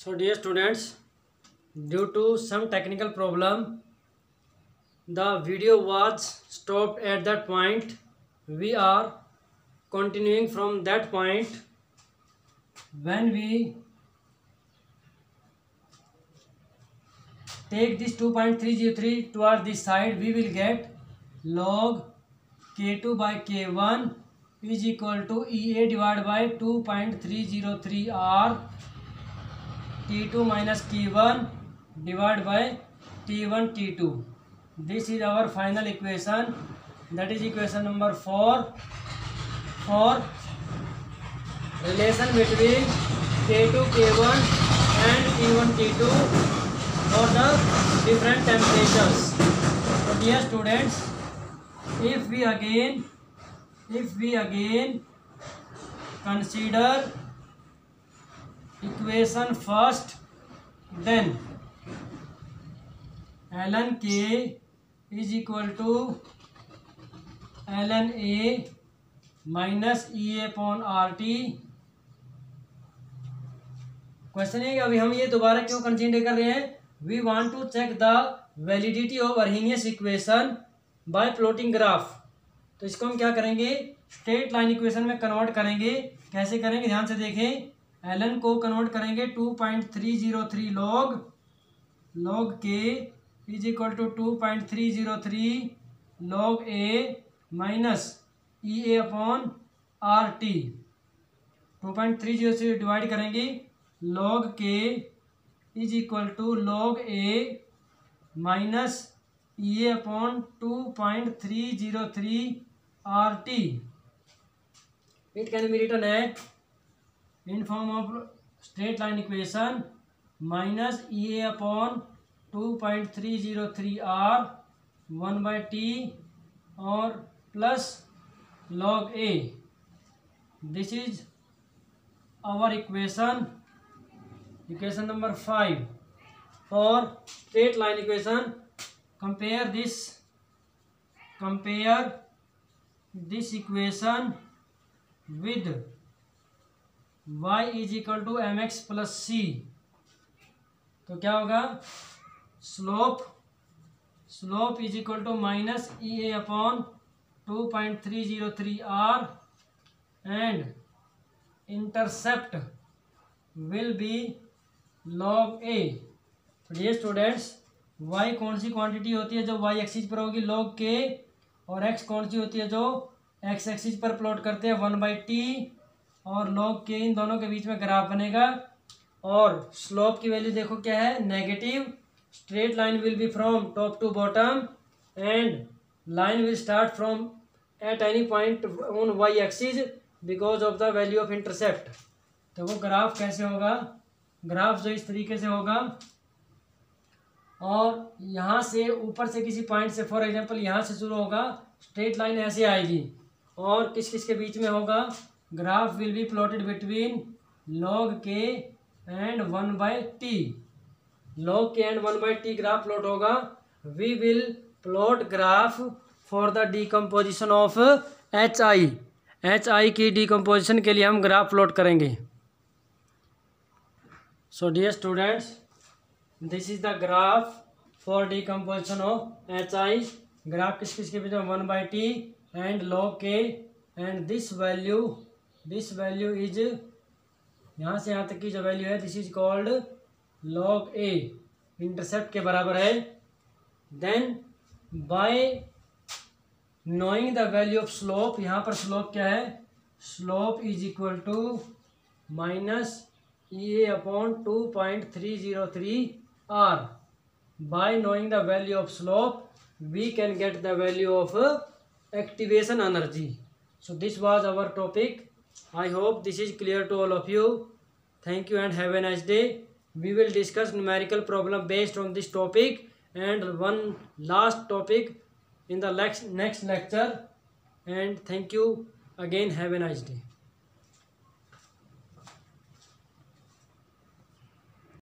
So dear students, due to some technical problem, the video was stopped at that point. We are continuing from that point. When we take this 2.303 toward this side, we will get log k2 by k1 is equal to EA divided by 2.303 R T two minus T one divide by T one T two this is our final equation that is equation number four for relation between K two K one and T one T two for the different temperatures dear students if we again if we again consider equation L N K is equal to L N A minus E A upon R T question है कि अभी हम ये दोबारा क्यों consider कर रहे हैं? We want to check the validity of Arrhenius equation by plotting graph तो इसको हम क्या करेंगे? स्ट्रेट लाइन इक्वेशन में कन्वर्ट करेंगे। कैसे करेंगे? ध्यान से देखें। एल को कन्वर्ट करेंगे two point three zero three log log K is equal to two point three zero three log A minus E A upon R T two point three zero three divide करेंगे log K is equal to log A minus E A upon two point three zero three R T it can be written at in form of straight line equation minus ea upon 2.303 r 1 by t or plus log a this is our equation equation number 5 for straight line equation compare this compare this equation with y is equal to M X plus C तो क्या होगा? Slope slope is equal to minus E A upon two point three zero three R and intercept will be log A ये students y कौन सी quantity होती है जो y axis पर होगी? log के और x कौन सी होती है जो एक्स एक्सिस पर प्लॉट करते हैं? वन बाई टी और लॉग के इन दोनों के बीच में ग्राफ बनेगा। और स्लोप की वैल्यू देखो क्या है? Negative straight line will be from top to bottom and line will start from at any point on Y axis because of the value of intercept तो वो ग्राफ कैसे होगा? ग्राफ जो इस तरीके से होगा। और यहाँ से ऊपर से किसी पॉइंट से फॉर एग्जांपल यहाँ से शुरू होगा। स्ट्रेट लाइन ऐसे आएगी। और किस किस के बीच में होगा? Graph will be plotted between log K and one by T log K and one by T graph plot होगा। We will plot graph for the decomposition of H I H I की decomposition के लिए हम graph plot करेंगे। So dear students this is the graph for decomposition of H I graph किस किस के बीच में? One by T and log K and this value this value is यहाँ से यहाँ तक की जो वैल्यू है this is called log A intercept के बराबर है। Then by knowing the value of slope यहाँ पर स्लोप क्या है? Slope is equal to minus E A upon two point three zero three R by knowing the value of slope we can get the value of activation energy. So this was our topic. I hope this is clear to all of you. Thank you and have a nice day. We will discuss numerical problem based on this topic and one last topic in the next lecture. And thank you. Again have a nice day